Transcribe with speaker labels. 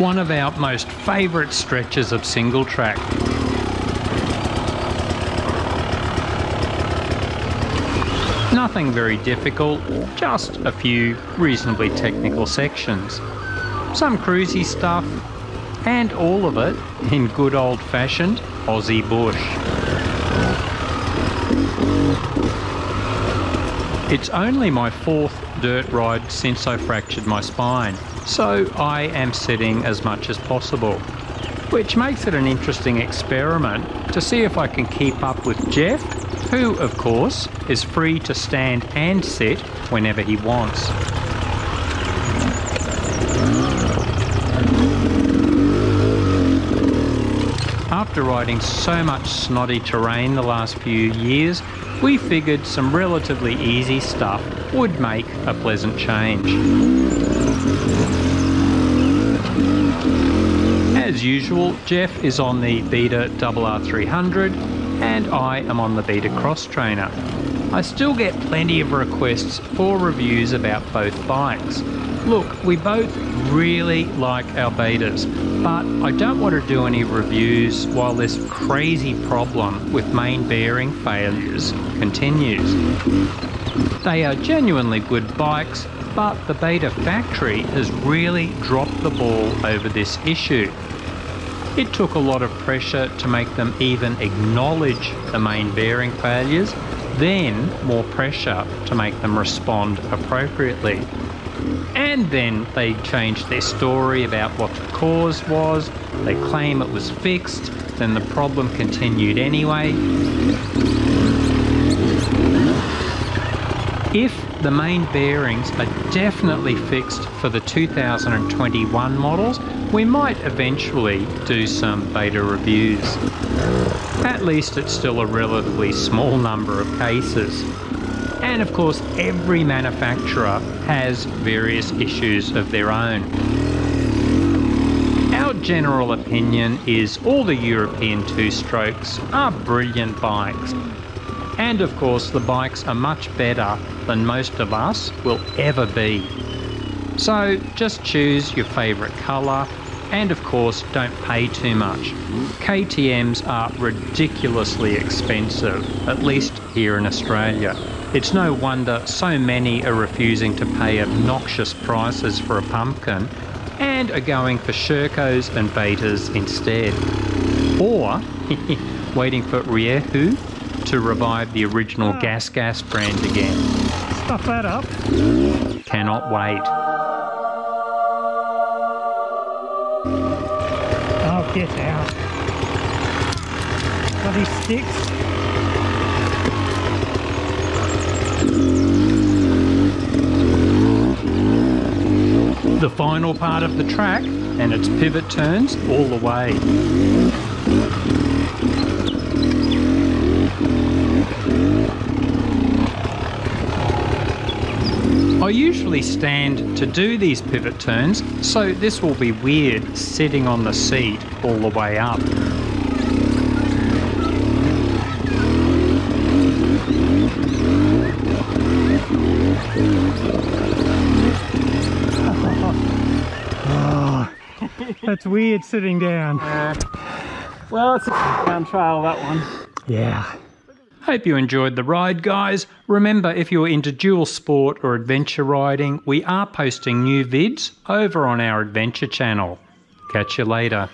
Speaker 1: one of our most favourite stretches of single track. Nothing very difficult, just a few reasonably technical sections. Some cruisy stuff, and all of it in good old fashioned Aussie bush. It's only my fourth dirt ride since I fractured my spine, so I am sitting as much as possible, which makes it an interesting experiment to see if I can keep up with Jeff who, of course, is free to stand and sit whenever he wants. After riding so much snotty terrain the last few years, we figured some relatively easy stuff would make a pleasant change. As usual, Jeff is on the Beta RR300 and I am on the Beta Xtrainer. I still get plenty of requests for reviews about both bikes. Look, we both really like our betas, but I don't want to do any reviews while this crazy problem with main bearing failures continues. They are genuinely good bikes, but the Beta factory has really dropped the ball over this issue. It took a lot of pressure to make them even acknowledge the main bearing failures, then more pressure to make them respond appropriately. And then they changed their story about what the cause was, they claim it was fixed, then the problem continued anyway. If the main bearings are definitely fixed for the 2021 models, we might eventually do some beta reviews. At least it's still a relatively small number of cases. And of course, every manufacturer has various issues of their own. Our general opinion is all the European two strokes are brilliant bikes. And of course, the bikes are much better than most of us will ever be. So just choose your favourite colour and of course don't pay too much. KTMs are ridiculously expensive, at least here in Australia. It's no wonder so many are refusing to pay obnoxious prices for a pumpkin and are going for Shercos and Betas instead. Or waiting for Rieju to revive the original Gas Gas brand again.
Speaker 2: Stuff that up.
Speaker 1: Cannot wait.
Speaker 2: Oh, get out. Bloody sticks.
Speaker 1: Final part of the track and its pivot turns all the way. I usually stand to do these pivot turns, so this will be weird sitting on the seat all the way up.
Speaker 2: That's weird sitting down.
Speaker 3: Uh, well, it's a down trail, that one.
Speaker 2: Yeah.
Speaker 1: Hope you enjoyed the ride, guys. Remember, if you're into dual sport or adventure riding, we are posting new vids over on our adventure channel. Catch you later.